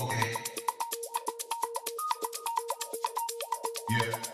Okay. Yeah.